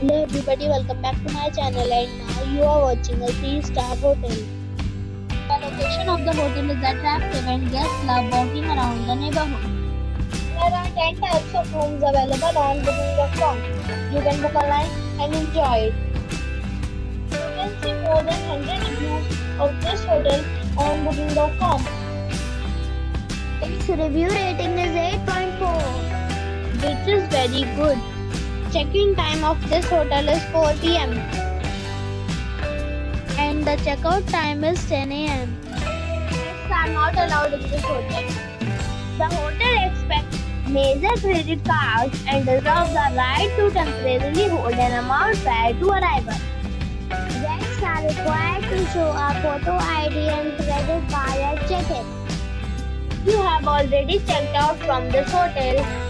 Hello everybody, welcome back to my channel and now you are watching a 3-star hotel. The location of the hotel is attractive and guests love walking around the neighborhood. There are 10 types of rooms available on booking.com. You can book online and enjoy it. You can see more than 100 reviews of this hotel on booking.com. Its review rating is 8.4 which is very good. Check-in time of this hotel is 4 p.m. and the checkout time is 10 a.m. Pets are not allowed in this hotel. The hotel expects major credit cards and reserves the right to temporarily hold an amount prior to arrival. Guests are required to show a photo ID and credit card at check-in. You have already checked out from this hotel.